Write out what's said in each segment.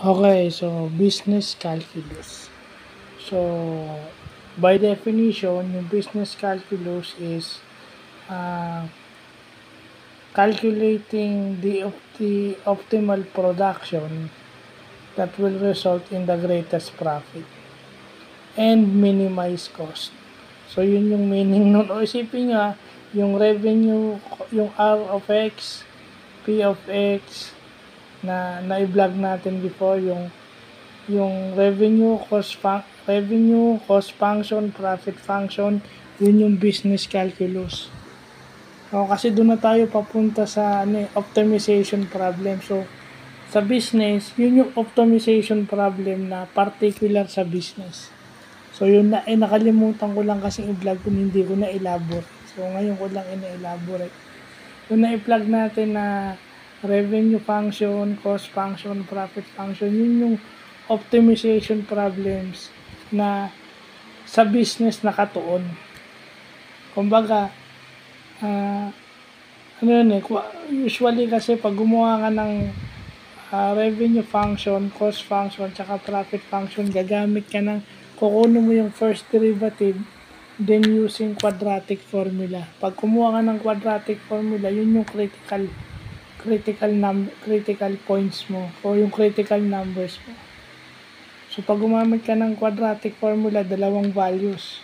Okay, so business calculus. So, by definition, yung business calculus is uh, calculating the, op- the optimal production that will result in the greatest profit and minimize cost. So, yun yung meaning nun. O isipin nga, yung revenue, yung R of X, P of X, na na-vlog natin before yung yung revenue cost fun- revenue cost function profit function yun yung business calculus. O, kasi doon na tayo papunta sa ano, eh, optimization problem. So sa business yun yung optimization problem na particular sa business. So yun na eh, nakalimutan ko lang kasi i-vlog kung hindi ko na elaborate so ngayon ko lang ina-elaborate. Yung na-plug natin na revenue function, cost function, profit function, yun yung optimization problems na sa business nakatuon. Kumbaga, uh, ano yun eh, usually kasi pag gumawa ka ng uh, revenue function, cost function, tsaka profit function, gagamit ka ng, kukunin mo yung first derivative, then using quadratic formula. Pag kumuha ka ng quadratic formula, yun yung critical critical num critical points mo o yung critical numbers mo. So pag gumamit ka ng quadratic formula, dalawang values.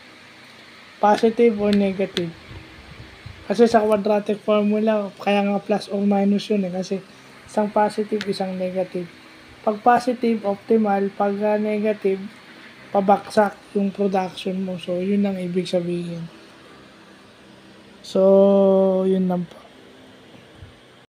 Positive or negative. Kasi sa quadratic formula, kaya nga plus or minus yun eh. Kasi isang positive, isang negative. Pag positive, optimal. Pag uh, negative, pabaksak yung production mo. So, yun ang ibig sabihin. So, yun lang po.